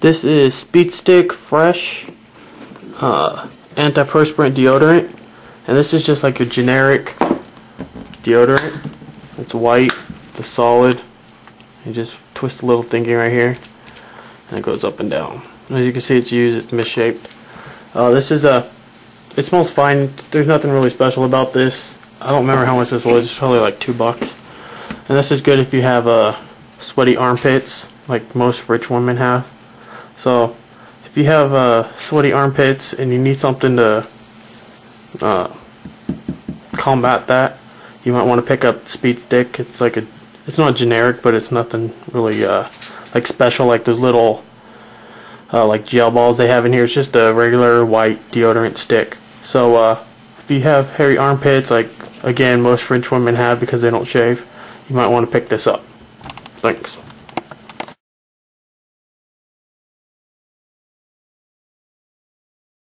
This is Speed Stick Fresh uh, antiperspirant deodorant, and this is just like your generic deodorant. It's white, it's a solid. You just twist the little thingy right here, and it goes up and down. As you can see, it's used. It's misshaped. Uh, this is a. It smells fine. There's nothing really special about this. I don't remember how much this was. It's probably like two bucks. And this is good if you have uh, sweaty armpits, like most French women have. So, if you have uh, sweaty armpits and you need something to uh, combat that, you might want to pick up Speed Stick. It's like a, it's not generic, but it's nothing really uh, like special. Like those little uh, like gel balls they have in here. It's just a regular white deodorant stick. So uh, if you have hairy armpits, like again most French women have because they don't shave, you might want to pick this up. Thanks.